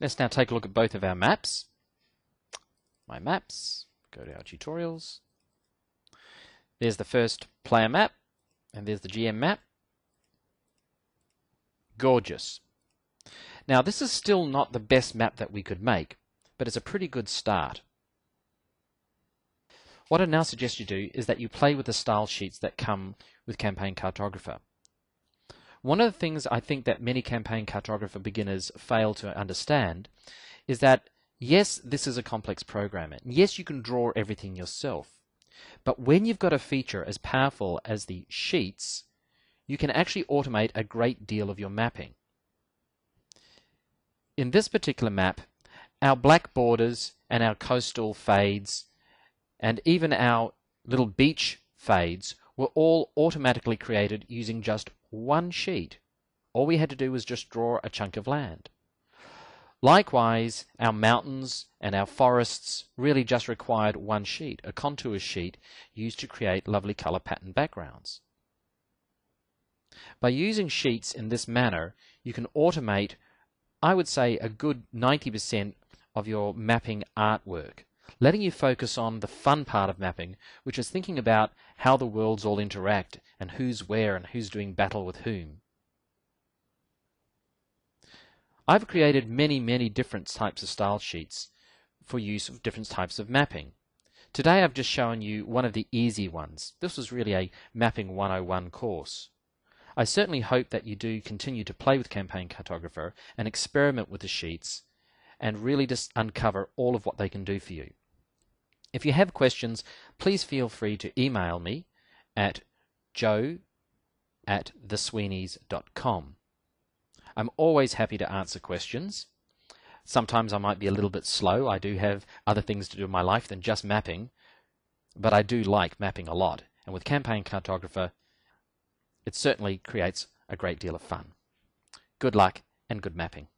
Let's now take a look at both of our maps. My maps, go to our tutorials. There's the first player map, and there's the GM map. Gorgeous. Now this is still not the best map that we could make, but it's a pretty good start. What I now suggest you do is that you play with the style sheets that come with Campaign Cartographer. One of the things I think that many Campaign Cartographer beginners fail to understand is that yes, this is a complex program, and yes, you can draw everything yourself, but when you've got a feature as powerful as the sheets, you can actually automate a great deal of your mapping. In this particular map, our black borders and our coastal fades and even our little beach fades were all automatically created using just one sheet. All we had to do was just draw a chunk of land. Likewise, our mountains and our forests really just required one sheet, a contour sheet used to create lovely color pattern backgrounds. By using sheets in this manner, you can automate, I would say, a good 90% of your mapping artwork letting you focus on the fun part of mapping, which is thinking about how the worlds all interact and who's where and who's doing battle with whom. I've created many, many different types of style sheets for use of different types of mapping. Today I've just shown you one of the easy ones. This was really a Mapping 101 course. I certainly hope that you do continue to play with Campaign Cartographer and experiment with the sheets and really just uncover all of what they can do for you. If you have questions, please feel free to email me at joe at thesweenies.com. I'm always happy to answer questions. Sometimes I might be a little bit slow. I do have other things to do in my life than just mapping, but I do like mapping a lot. And with Campaign Cartographer, it certainly creates a great deal of fun. Good luck and good mapping.